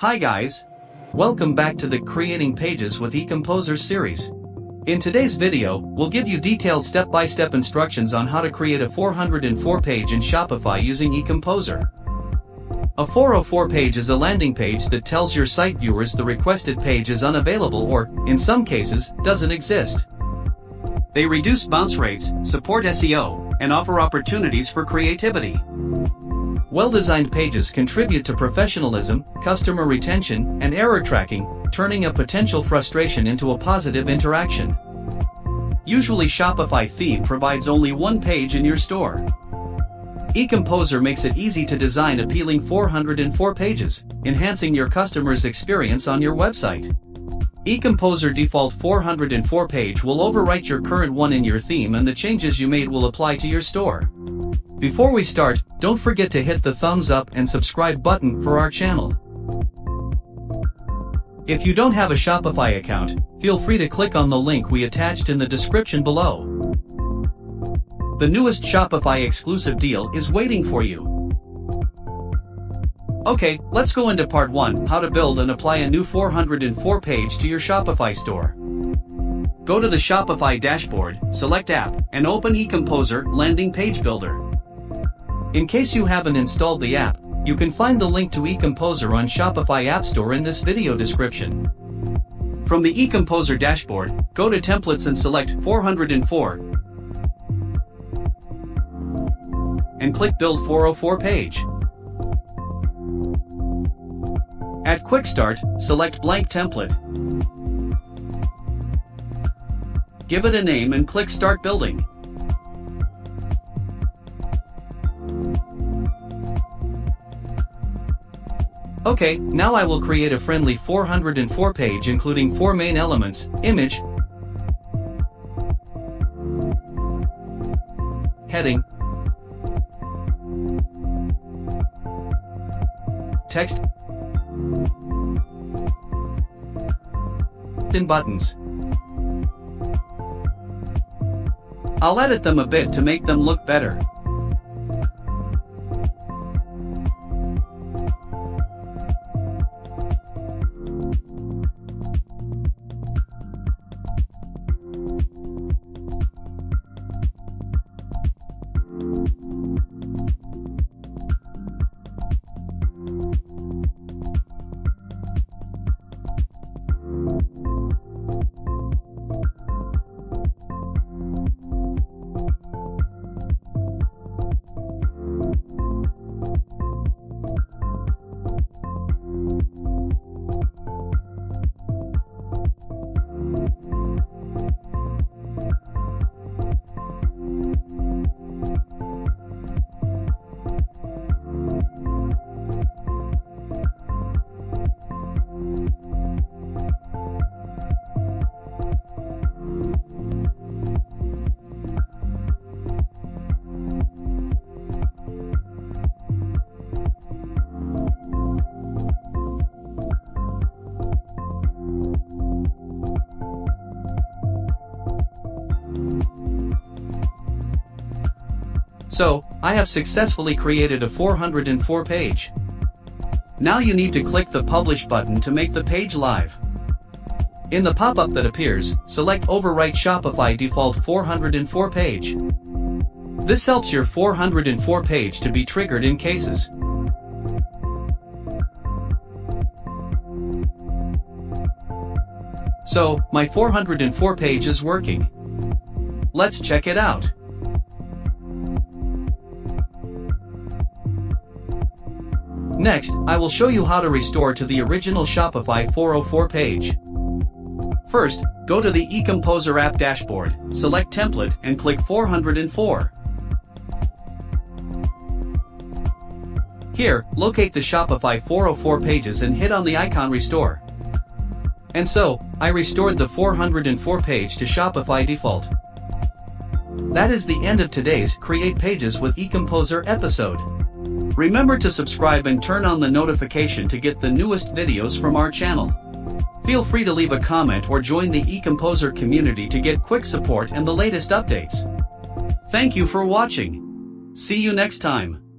Hi guys! Welcome back to the Creating Pages with eComposer series. In today's video, we'll give you detailed step-by-step instructions on how to create a 404 page in Shopify using eComposer. A 404 page is a landing page that tells your site viewers the requested page is unavailable or, in some cases, doesn't exist. They reduce bounce rates, support SEO, and offer opportunities for creativity. Well-designed pages contribute to professionalism, customer retention, and error tracking, turning a potential frustration into a positive interaction. Usually Shopify theme provides only one page in your store. eComposer makes it easy to design appealing 404 pages, enhancing your customer's experience on your website. eComposer default 404 page will overwrite your current one in your theme and the changes you made will apply to your store. Before we start, don't forget to hit the thumbs up and subscribe button for our channel. If you don't have a Shopify account, feel free to click on the link we attached in the description below. The newest Shopify exclusive deal is waiting for you. Okay, let's go into part 1, how to build and apply a new 404 page to your Shopify store. Go to the Shopify dashboard, select App, and open eComposer Landing Page Builder. In case you haven't installed the app, you can find the link to eComposer on Shopify App Store in this video description. From the eComposer dashboard, go to Templates and select 404 and click Build 404 page. At Quick Start, select Blank Template. Give it a name and click Start Building. Okay, now I will create a friendly 404 page including four main elements, image, heading, text, and buttons. I'll edit them a bit to make them look better. So, I have successfully created a 404 page. Now you need to click the Publish button to make the page live. In the pop-up that appears, select Overwrite Shopify Default 404 page. This helps your 404 page to be triggered in cases. So, my 404 page is working. Let's check it out. Next, I will show you how to restore to the original Shopify 404 page. First, go to the eComposer app dashboard, select Template and click 404. Here, locate the Shopify 404 pages and hit on the icon Restore. And so, I restored the 404 page to Shopify default. That is the end of today's Create Pages with eComposer episode. Remember to subscribe and turn on the notification to get the newest videos from our channel. Feel free to leave a comment or join the eComposer community to get quick support and the latest updates. Thank you for watching. See you next time.